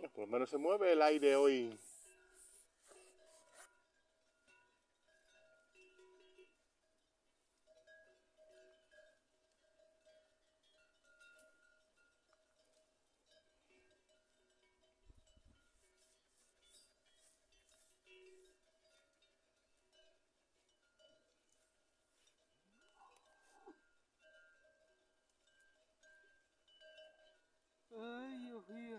Por lo menos se mueve el aire hoy. Ay, Dios mío.